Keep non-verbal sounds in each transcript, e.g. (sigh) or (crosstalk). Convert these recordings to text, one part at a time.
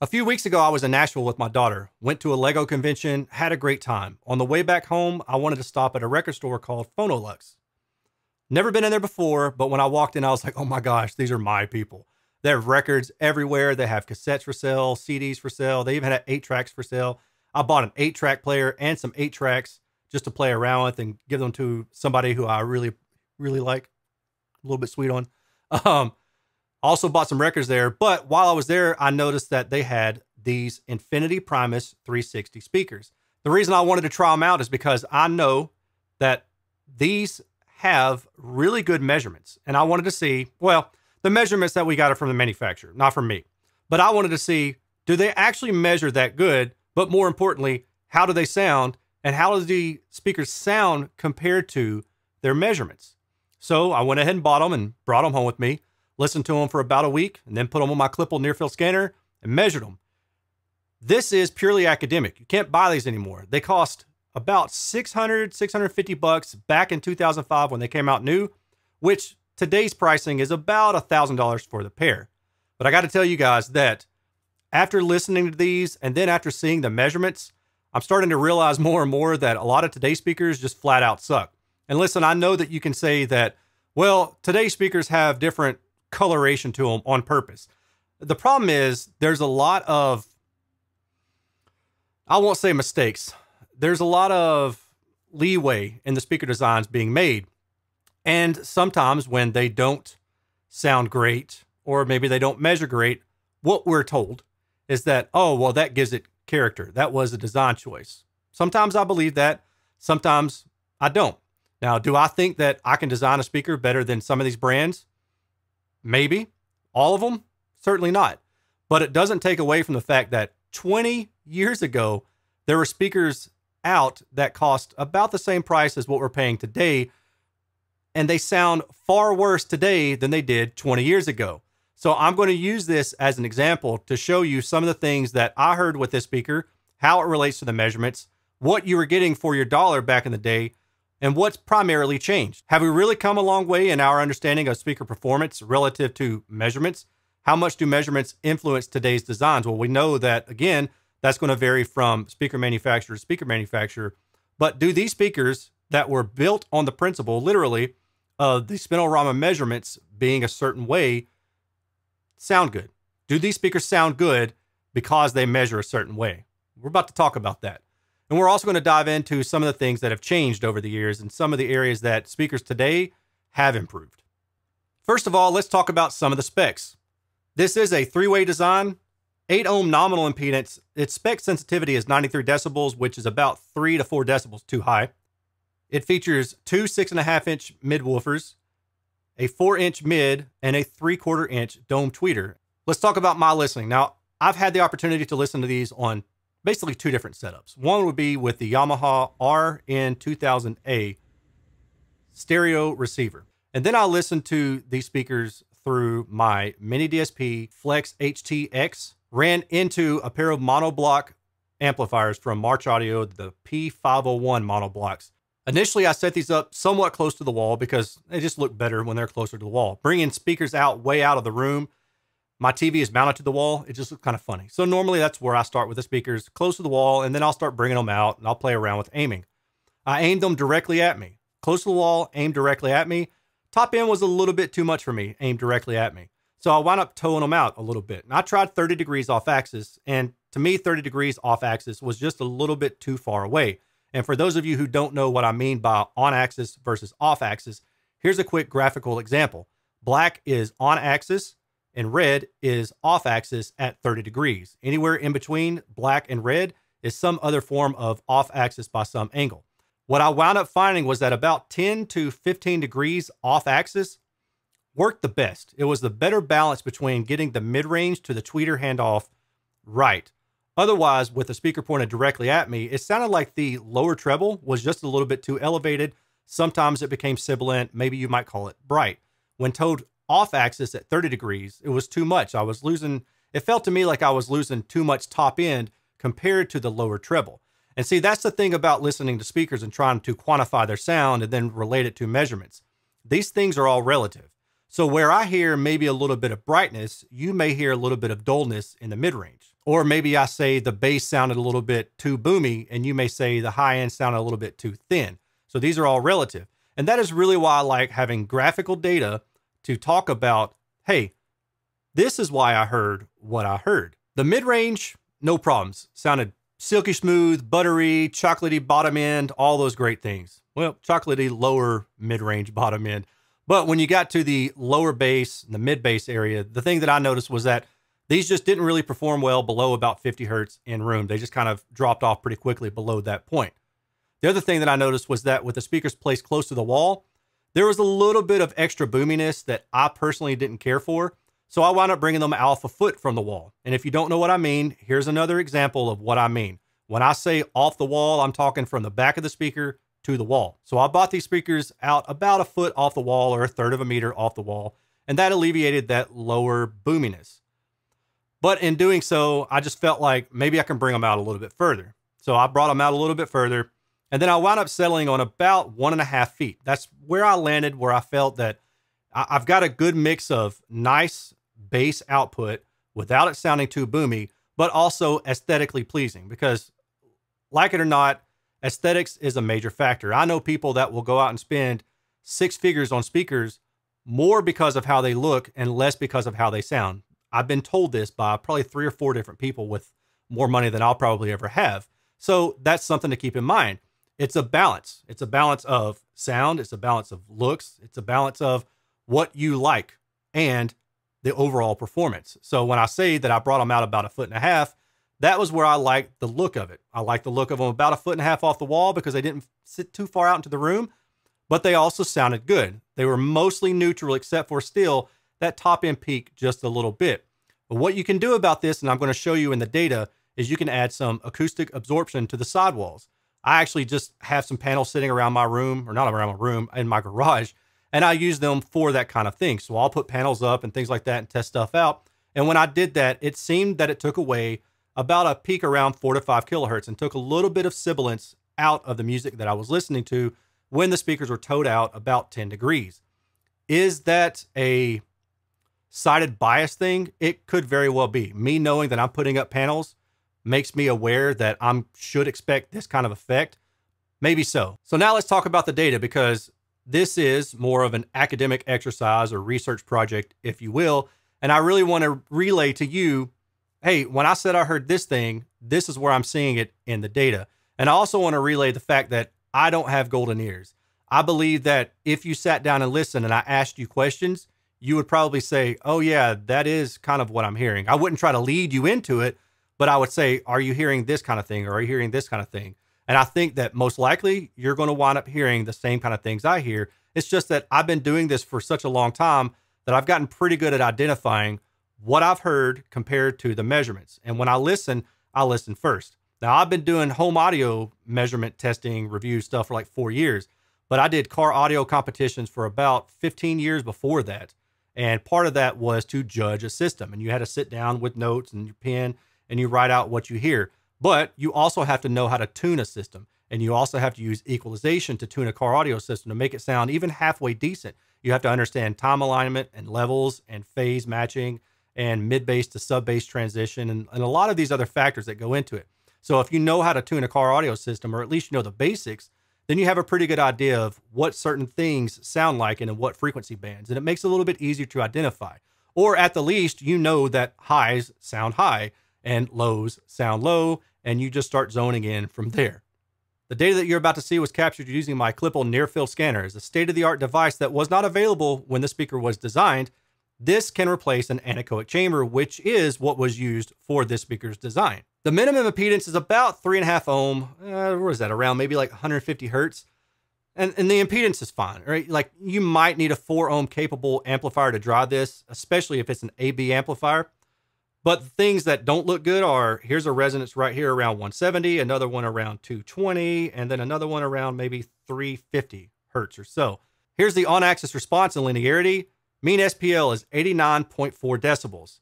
A few weeks ago, I was in Nashville with my daughter, went to a Lego convention, had a great time. On the way back home, I wanted to stop at a record store called Phonoluxe. Never been in there before, but when I walked in, I was like, oh my gosh, these are my people. They have records everywhere. They have cassettes for sale, CDs for sale. They even had eight tracks for sale. I bought an eight track player and some eight tracks just to play around with and give them to somebody who I really, really like. A little bit sweet on. (laughs) Um, also bought some records there, but while I was there, I noticed that they had these Infinity Primus 360 speakers. The reason I wanted to try them out is because I know that these have really good measurements. And I wanted to see, well, the measurements that we got are from the manufacturer, not from me. But I wanted to see, do they actually measure that good? But more importantly, how do they sound? And how does the speakers sound compared to their measurements? So I went ahead and bought them and brought them home with me listened to them for about a week, and then put them on my Klippel near field scanner and measured them. This is purely academic. You can't buy these anymore. They cost about 600, 650 bucks back in 2005 when they came out new, which today's pricing is about $1,000 for the pair. But I got to tell you guys that after listening to these and then after seeing the measurements, I'm starting to realize (laughs) more and more that a lot of today's speakers just flat out suck. And listen, I know that you can say that, well, today's speakers have different coloration to them on purpose. The problem is there's a lot of I won't say mistakes. There's a lot of leeway in the speaker designs being made. And sometimes when they don't sound great or maybe they don't measure great, what we're told is that, oh, well, that gives it character. That was a design choice. Sometimes I believe that, sometimes I don't. Now, do I think that I can design a speaker better than some of these brands? Maybe. All of them? Certainly not. But it doesn't take away from the fact that 20 years ago, there were speakers out that cost about the same price as what we're paying today. And they sound far worse today than they did 20 years ago. So I'm going to use this as an example to show you some of the things that I heard with this speaker, how it relates to the measurements, what you were getting for your dollar back in the day, and what's primarily changed? Have we really come a long way in our understanding of speaker performance relative to measurements? How much do measurements influence today's designs? Well, we know that, again, that's going to vary from speaker manufacturer to speaker manufacturer. But do these speakers that were built on the principle, literally, of the spinorama measurements being a certain way, sound good? Do these speakers sound good because they measure a certain way? We're about to talk about that. And we're also going to dive into some of the things that have changed over the years and some of the areas that speakers today have improved. First of all, let's talk about some of the specs. This is a three way design, 8 ohm nominal impedance. Its spec sensitivity is 93 decibels, which is about 3 to 4 decibels too high. It features two 6.5 inch mid woofers, a 4 inch mid, and a 3 quarter inch dome tweeter. Let's talk about my listening. Now, I've had the opportunity to listen to these on basically two different setups. One would be with the Yamaha RN2000A stereo receiver. And then I listened to these speakers through my miniDSP Flex HTX, ran into a pair of monoblock amplifiers from March Audio, the P501 monoblocks. Initially, I set these up somewhat close to the wall because they just look better when they're closer to the wall. Bringing speakers out way out of the room my TV is mounted to the wall. It just looks kind of funny. So normally that's where I start with the speakers close to the wall, and then I'll start bringing them out and I'll play around with aiming. I aimed them directly at me, close to the wall, aimed directly at me. Top end was a little bit too much for me, aimed directly at me. So I wound up toeing them out a little bit. And I tried 30 degrees off axis, and to me, 30 degrees off axis was just a little bit too far away. And for those of you who don't know what I mean by on axis versus off axis, here's a quick graphical example. Black is on axis, and red is off axis at 30 degrees. Anywhere in between black and red is some other form of off axis by some angle. What I wound up finding was that about 10 to 15 degrees off axis worked the best. It was the better balance between getting the mid range to the tweeter handoff right. Otherwise, with the speaker pointed directly at me, it sounded like the lower treble was just a little bit too elevated. Sometimes it became sibilant. Maybe you might call it bright. When toed off axis at 30 degrees, it was too much. I was losing, it felt to me like I was losing too much top end compared to the lower treble. And see, that's the thing about listening to speakers and trying to quantify their sound and then relate it to measurements. These things are all relative. So where I hear maybe a little bit of brightness, you may hear a little bit of dullness in the mid range. Or maybe I say the bass sounded a little bit too boomy, and you may say the high end sounded a little bit too thin. So these are all relative. And that is really why I like having graphical data to talk about hey, this is why I heard what I heard. The mid range, no problems. Sounded silky smooth, buttery, chocolatey bottom end, all those great things. Well, chocolatey lower mid range bottom end. But when you got to the lower bass, the mid bass area, the thing that I noticed was that these just didn't really perform well below about 50 hertz in room. They just kind of dropped off pretty quickly below that point. The other thing that I noticed was that with the speakers placed close to the wall, there was a little bit of extra boominess that I personally didn't care for. So I wound up bringing them off a foot from the wall. And if you don't know what I mean, here's another example of what I mean. When I say off the wall, I'm talking from the back of the speaker to the wall. So I bought these speakers out about a foot off the wall or a third of a meter off the wall, and that alleviated that lower boominess. But in doing so, I just felt like maybe I can bring them out a little bit further. So I brought them out a little bit further. And then I wound up settling on about one and a half feet. That's where I landed, where I felt that I've got a good mix of nice bass output without it sounding too boomy, but also aesthetically pleasing. Because, like it or not, aesthetics is a major factor. I know people that will go out and spend six figures on speakers more because of how they look and less because of how they sound. I've been told this by probably three or four different people with more money than I'll probably ever have. So that's something to keep in mind. It's a balance. It's a balance of sound, it's a balance of looks, it's a balance of what you like and the overall performance. So when I say that I brought them out about a foot and a half, that was where I liked the look of it. I liked the look of them about a foot and a half off the wall because they didn't sit too far out into the room, but they also sounded good. They were mostly neutral except for still that top end peak just a little bit. But what you can do about this, and I'm going to show you in the data, is you can add some acoustic absorption to the sidewalls. I actually just have some panels sitting around my room, or not around my room, in my garage, and I use them for that kind of thing. So I'll put panels up and things like that and test stuff out. And when I did that, it seemed that it took away about a peak around four to five kilohertz and took a little bit of sibilance out of the music that I was listening to when the speakers were toed out about 10 degrees. Is that a sighted bias thing, it could very well be. Me knowing that I'm putting up panels makes me aware that I should expect this kind of effect. Maybe so. So now let's talk about the data because this is more of an academic exercise or research project, if you will. And I really want to relay to you hey, when I said I heard this thing, this is where I'm seeing it in the data. And I also want to relay the fact that I don't have golden ears. I believe that if you sat down and listened and I asked you questions, you would probably say, Oh, yeah, that is kind of what I'm hearing. I wouldn't try to lead you into it, but I would say, Are you hearing this kind of thing? Or are you hearing this kind of thing? And I think that most likely you're going to wind up hearing the same kind of things I hear. It's just that I've been doing this for such a long time that I've gotten pretty good at identifying what I've heard compared to the measurements. And when I listen, I listen first. Now, I've been doing home audio measurement testing, review stuff for like four years, but I did car audio competitions for about 15 years before that. And part of that was to judge a system. And you had to sit down with notes and your pen and you write out what you hear. But you also have to know how to tune a system. And you also have to use equalization to tune a car audio system to make it sound even halfway decent. You have to understand time alignment and levels and phase matching and mid bass to sub bass transition and, and a lot of these other factors that go into it. So if you know how to tune a car audio system, or at least you know the basics, then you have a pretty good idea of what certain things sound like and in what frequency bands. And it makes it a little bit easier to identify. Or at the least, you know that highs sound high and lows sound low, and you just start zoning in from there. The data that you're about to see was captured using my Klippel near field scanner. It's a state of the art device that was not available when the speaker was designed. This can replace an anechoic chamber, which is what was used for this speaker's design. The minimum impedance is about three and a half ohm. Uh, what is that? Around maybe like 150 hertz. And, and the impedance is fine, right? Like you might need a four ohm capable amplifier to drive this, especially if it's an AB amplifier. But things that don't look good are here's a resonance right here around 170, another one around 220, and then another one around maybe 350 hertz or so. Here's the on axis response and linearity. Mean SPL is 89.4 decibels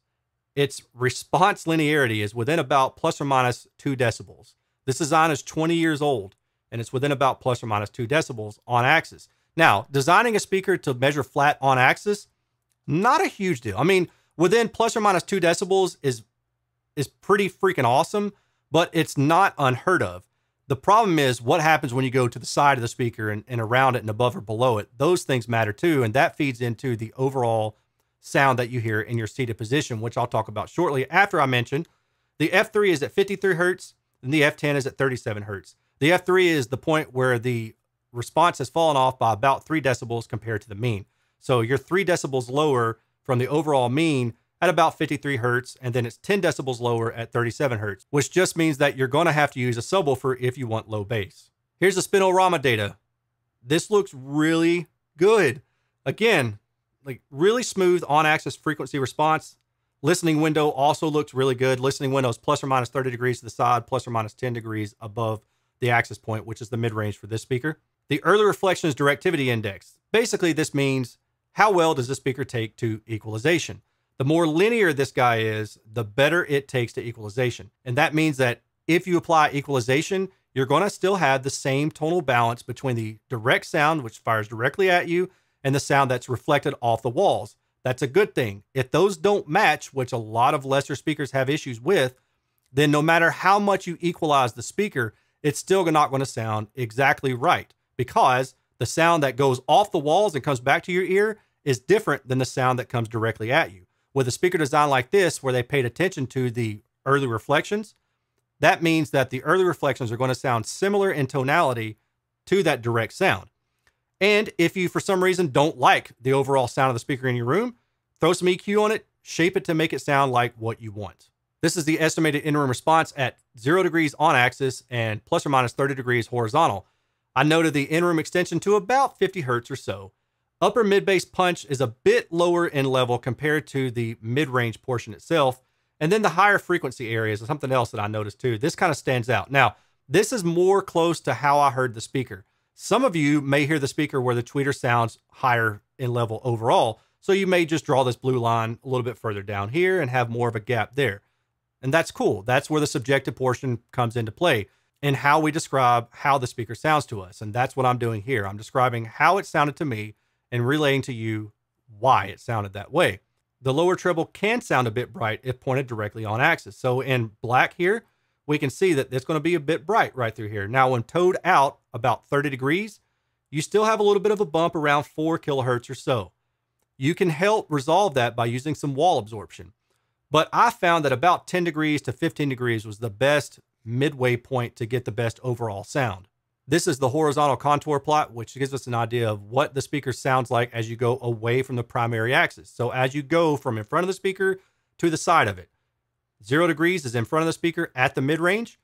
its response linearity is within about plus or minus two decibels. This design is 20 years old and it's within about plus or minus two decibels on axis. Now, designing a speaker to measure flat on axis, not a huge deal. I mean, within plus or minus two decibels is is pretty freaking awesome, but it's not unheard of. The problem is what happens when you go to the side of the speaker and, and around it and above or below it. Those things matter too. And that feeds into the overall sound that you hear in your seated position, which I'll talk about shortly after I mention the F3 is at 53 hertz and the F10 is at 37 hertz. The F3 is the point where the response has fallen off by about three decibels compared to the mean. So you're three decibels lower from the overall mean at about 53 hertz, and then it's 10 decibels lower at 37 hertz, which just means that you're going to have to use a subwoofer if you want low bass. Here's the Spinorama data. This looks really good. Again, like really smooth on axis frequency response. Listening window also looks really good. Listening window is plus or minus 30 degrees to the side, plus or minus 10 degrees above the axis point, which is the mid range for this speaker. The early reflections directivity index. Basically, this means how well does the speaker take to equalization? The more linear this guy is, the better it takes to equalization. And that means that if you apply equalization, you're going to still have the same tonal balance between the direct sound, which fires directly at you, and the sound that's reflected off the walls. That's a good thing. If those don't match, which a lot of lesser speakers have issues with, then no matter how much you equalize the speaker, it's still not going to sound exactly right because the sound that goes off the walls and comes back to your ear is different than the sound that comes directly at you with a speaker design like this, where they paid attention to the early reflections, that means that the early reflections are going to sound similar in tonality to that direct sound. And if you, for some reason, don't like the overall sound of the speaker in your room, throw some EQ on it, shape it to make it sound like what you want. This is the estimated in-room response at zero degrees on axis and plus or minus 30 degrees horizontal. I noted the in-room extension to about 50 hertz or so. Upper mid bass punch is a bit lower in level compared to the mid range portion itself. And then the higher frequency areas is something else that I noticed too. This kind of stands out. Now, this is more close to how I heard the speaker. Some of you may hear the speaker where the tweeter sounds higher in level overall. So you may just draw this blue line a little bit further down here and have more of a gap there. And that's cool. That's where the subjective portion comes into play and how we describe how the speaker sounds to us. And that's what I'm doing here. I'm describing how it sounded to me and relaying to you why it sounded that way. The lower treble can sound a bit bright if pointed directly on axis. So in black here, we can see that it's going to be a bit bright right through here. Now, when toed out about 30 degrees, you still have a little bit of a bump around 4 kilohertz or so. You can help resolve that by using some wall absorption. But I found that about 10 degrees to 15 degrees was the best midway point to get the best overall sound. This is the horizontal contour plot, which gives us an idea of what the speaker sounds like as you go away from the primary axis. So as you go from in front of the speaker to the side of it, zero degrees is in front of the speaker at the mid range,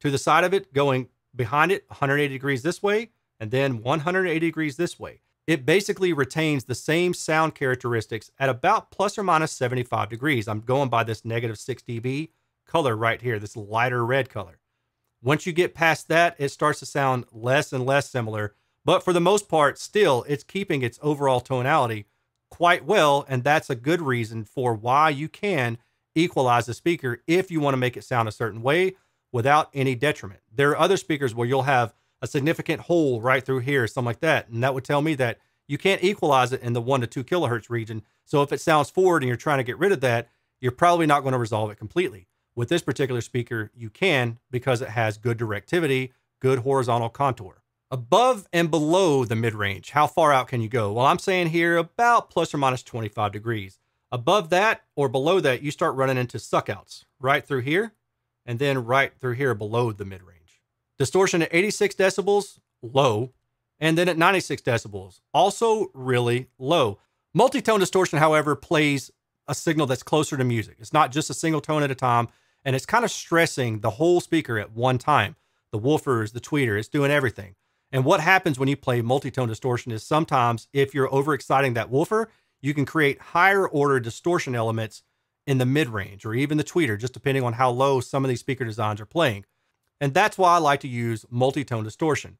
to the side of it, going behind it 180 degrees this way, and then 180 degrees this way. It basically retains the same sound characteristics at about plus or minus 75 degrees. I'm going by this negative 6 dB color right here, this lighter red color. Once you get past that, it starts to sound less and less similar. But for the most part, still, it's keeping its overall tonality quite well. And that's a good reason for why you can equalize the speaker if you want to make it sound a certain way without any detriment. There are other speakers where you'll have a significant hole right through here, something like that. And that would tell me that you can't equalize it in the one to two kilohertz region. So if it sounds forward and you're trying to get rid of that, you're probably not going to resolve it completely. With this particular speaker, you can because it has good directivity, good horizontal contour. Above and below the mid range, how far out can you go? Well, I'm saying here about plus or minus 25 degrees. Above that or below that, you start running into suckouts right through here and then right through here below the mid range. Distortion at 86 decibels, low. And then at 96 decibels, also really low. Multi-tone distortion, however, plays a signal that's closer to music. It's not just a single tone at a time and it's kind of stressing the whole speaker at one time. The woofers, the tweeter, it's doing everything. And what happens when you play multi-tone distortion is sometimes if you're overexciting that woofer, you can create higher order distortion elements in the mid range or even the tweeter, just depending on how low some of these speaker designs are playing. And that's why I like to use multi-tone distortion.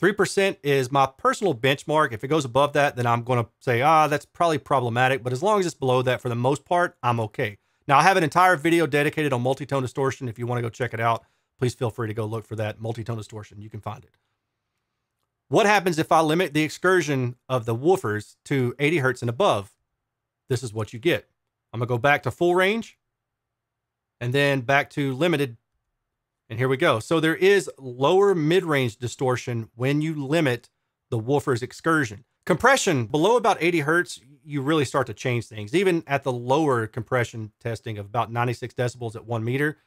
3% is my personal benchmark. If it goes above that, then I'm going to say, ah, that's probably problematic. But as long as it's below that for the most part, I'm okay. Now, I have an entire video dedicated on multi-tone distortion. If you want to go check it out, please feel free to go look for that multi-tone distortion. You can find it. What happens if I limit the excursion of the woofers to 80 hertz and above? This is what you get. I'm going to go back to full range. and then back to limited. And here we go. So there is lower mid range distortion when you limit the woofer's excursion. Compression below about 80 hertz, you really start to change things. Even at the lower compression testing of about 96 decibels at one meter,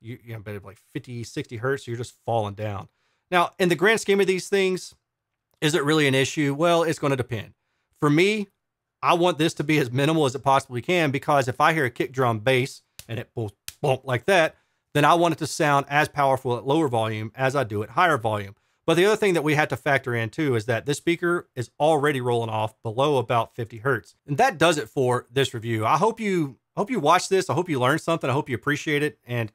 you, you know, but like 50, 60 hertz, you're just falling down. Now, in the grand scheme of these things, is it really an issue? Well, it's going to depend. For me, I want this to be as minimal as it possibly can because if I hear a kick drum bass and it bump like that, then I want it to sound as powerful at lower volume as I do at higher volume. But the other thing that we had to factor in too is that this speaker is already rolling off below about 50 hertz. And that does it for this review. I hope you hope you watch this. I hope you learned something. I hope you appreciate it. And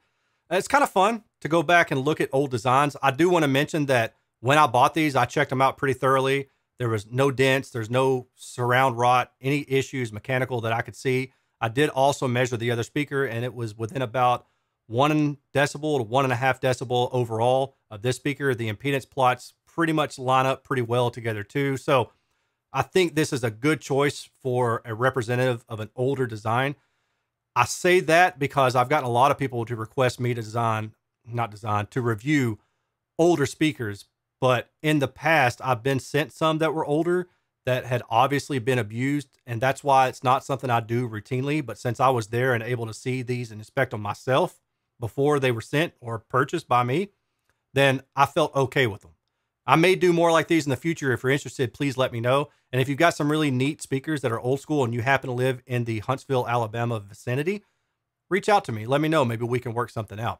it's kind of fun to go back and look at old designs. I do want to mention that when I bought these, I checked them out pretty thoroughly. There was no dents, there's no surround rot, any issues mechanical that I could see. I did also measure the other speaker, and it was within about one decibel to one and a half decibel overall of this speaker. The impedance plots pretty much line up pretty well together too. So I think this is a good choice for a representative of an older design. I say that because I've gotten a lot of people to request me to design, not design, to review older speakers. But in the past, I've been sent some that were older that had obviously been abused. And that's why it's not something I do routinely. But since I was there and able to see these and inspect them myself before they were sent or purchased by me, then I felt okay with them. I may do more like these in the future. If you're interested, please let me know. And if you've got some really neat speakers that are old school and you happen to live in the Huntsville, Alabama vicinity, reach out to me. Let me know. Maybe we can work something out.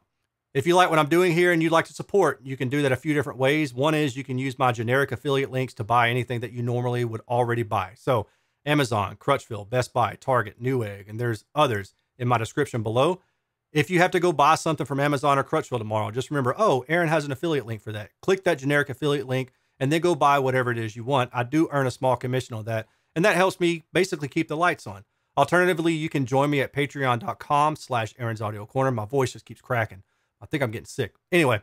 If you like what I'm doing here and you'd like to support, you can do that a few different ways. One is you can use my generic affiliate links to buy anything that you normally would already buy. So Amazon, Crutchfield, Best Buy, Target, Newegg, and there's others in my description below. If you have to go buy something from Amazon or Crutchfield tomorrow, just remember, oh, Erin has an affiliate link for that. Click that generic affiliate link and then go buy whatever it is you want. I do earn a small commission on that, and that helps me basically keep the lights on. Alternatively, you can join me at patreon.com slash Erin's Audio Corner. My voice just keeps cracking. I think I'm getting sick. Anyway,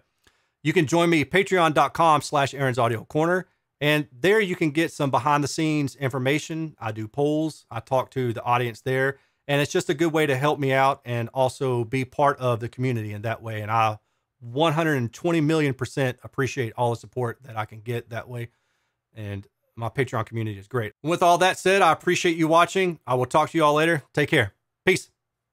you can join me patreon.com slash Erin's Audio Corner. And there you can get some behind the scenes information. I do polls. I talk to the audience there. And it's just a good way to help me out and also be part of the community in that way. And I 120 million percent appreciate all the support that I can get that way. And my Patreon community is great. With all that said, I appreciate you watching. I will talk to you all later. Take care. Peace.